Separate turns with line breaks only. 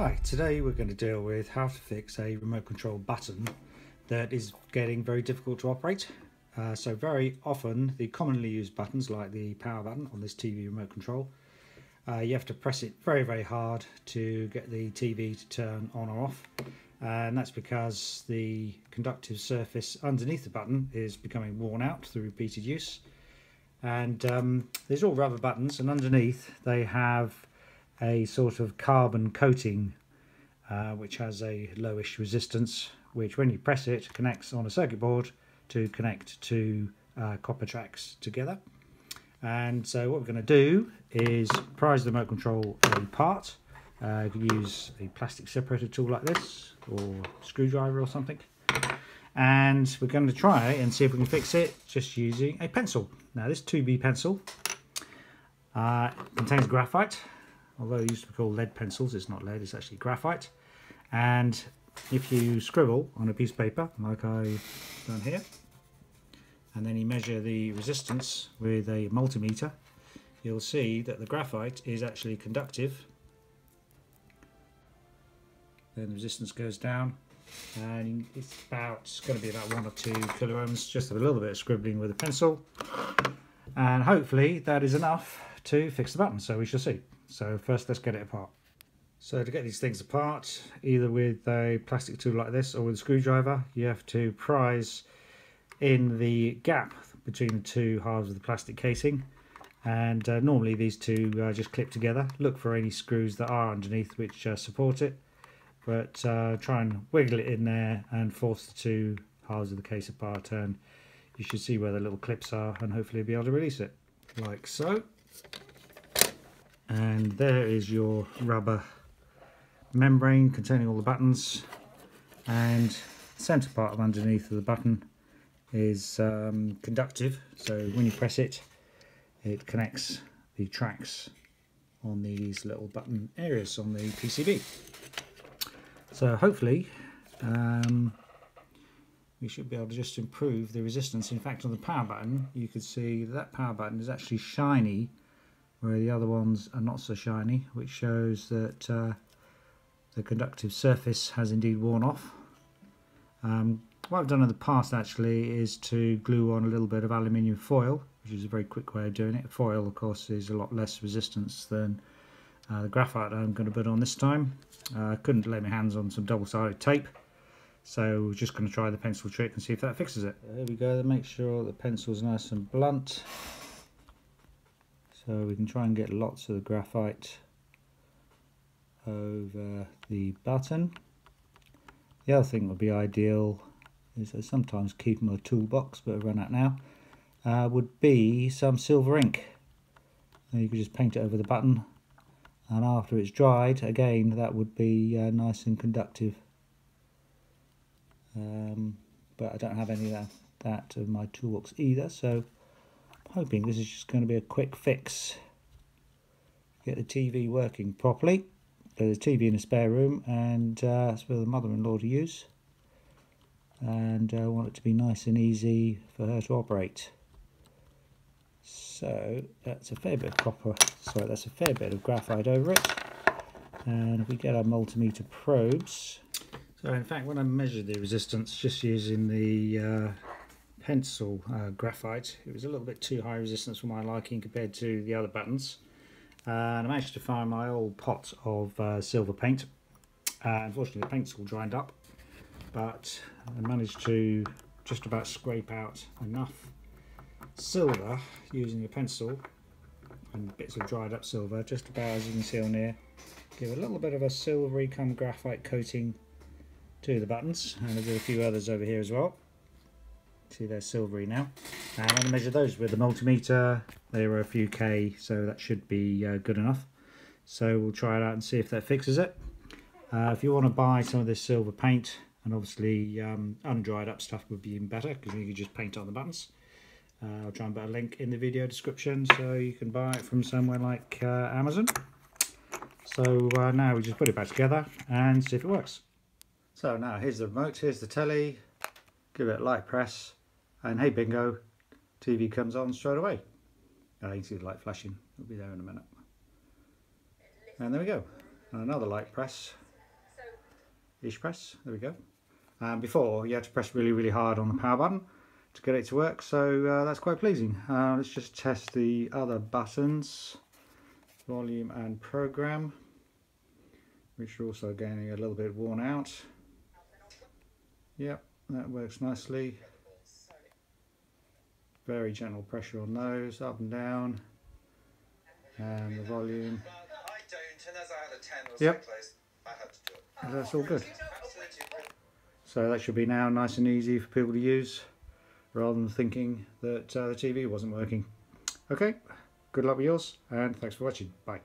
Hi, today we're going to deal with how to fix a remote control button that is getting very difficult to operate. Uh, so very often the commonly used buttons like the power button on this TV remote control, uh, you have to press it very very hard to get the TV to turn on or off and that's because the conductive surface underneath the button is becoming worn out through repeated use and um, these are all rubber buttons and underneath they have a sort of carbon coating uh, which has a lowish resistance which when you press it connects on a circuit board to connect two uh, copper tracks together. And so what we're going to do is prise the remote control apart uh, you can use a plastic separator tool like this or screwdriver or something. And we're going to try and see if we can fix it just using a pencil. Now this 2B pencil uh, contains graphite although it used to be called lead pencils, it's not lead, it's actually graphite. And if you scribble on a piece of paper, like I've done here, and then you measure the resistance with a multimeter, you'll see that the graphite is actually conductive. Then the resistance goes down, and it's about it's going to be about one or two kilo ohms, just a little bit of scribbling with a pencil. And hopefully that is enough to fix the button, so we shall see. So first let's get it apart. So to get these things apart, either with a plastic tool like this or with a screwdriver, you have to prise in the gap between the two halves of the plastic casing. And uh, normally these two uh, just clip together. Look for any screws that are underneath which uh, support it. But uh, try and wiggle it in there and force the two halves of the case apart and you should see where the little clips are and hopefully be able to release it. Like so and there is your rubber membrane containing all the buttons. And the center part of underneath of the button is um, conductive. So when you press it it connects the tracks on these little button areas on the PCB so hopefully um, we should be able to just improve the resistance. In fact on the power button you could see that power button is actually shiny where the other ones are not so shiny which shows that uh, the conductive surface has indeed worn off. Um, what I've done in the past actually is to glue on a little bit of aluminium foil which is a very quick way of doing it. Foil of course is a lot less resistance than uh, the graphite I'm going to put on this time. Uh, I couldn't lay my hands on some double-sided tape so we're just going to try the pencil trick and see if that fixes it. There we go, make sure the pencil's nice and blunt so we can try and get lots of the graphite over the button. The other thing that would be ideal is I sometimes keep my toolbox but I've run out now uh, would be some silver ink. And you could just paint it over the button and after it's dried again that would be uh, nice and conductive. Um, but I don't have any of that, that of my toolbox either so hoping this is just going to be a quick fix. Get the TV working properly. There's a TV in the spare room and uh, it's for the mother-in-law to use. And I uh, want it to be nice and easy for her to operate. So that's a fair bit of copper, sorry that's a fair bit of graphite over it. And if we get our multimeter probes, so in fact when I measured the resistance just using the uh, pencil uh, graphite. It was a little bit too high resistance for my liking compared to the other buttons. Uh, and I managed to find my old pot of uh, silver paint. Uh, unfortunately the paint's all dried up, but I managed to just about scrape out enough silver using a pencil and bits of dried up silver, just about as you can see on here. Give a little bit of a silvery come graphite coating to the buttons, and there's a few others over here as well. See they're silvery now. And I'm going to measure those with the multimeter. They were a few K, so that should be uh, good enough. So we'll try it out and see if that fixes it. Uh, if you want to buy some of this silver paint, and obviously um, undried up stuff would be even better because you can just paint on the buttons. Uh, I'll try and put a link in the video description so you can buy it from somewhere like uh, Amazon. So uh, now we just put it back together and see if it works. So now here's the remote, here's the telly, give it a light press and hey bingo, TV comes on straight away. Oh, you can see the light flashing, it'll be there in a minute. And there we go, and another light press ish press. There we go. And before you had to press really really hard on the power button to get it to work so uh, that's quite pleasing. Uh, let's just test the other buttons volume and program which are also getting a little bit worn out. Yep that works nicely. Very gentle pressure on those up and down and the volume. Yep. That's all good. So that should be now nice and easy for people to use rather than thinking that uh, the TV wasn't working. Okay, good luck with yours and thanks for watching. Bye.